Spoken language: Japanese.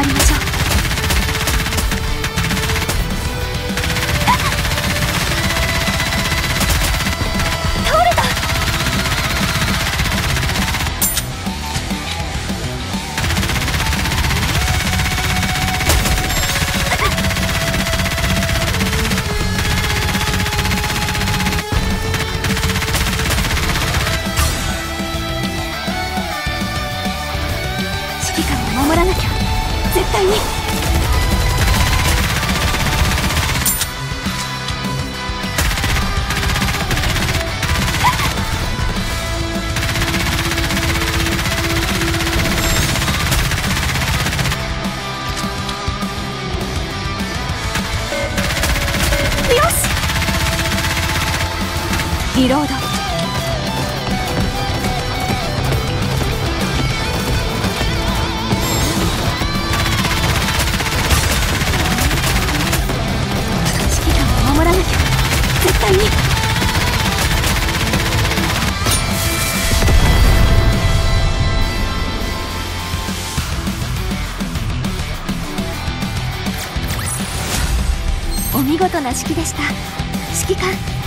張りましょう。守らなきゃ。絶対に。よし。リロード。絶対に。お見事な指揮でした。指揮官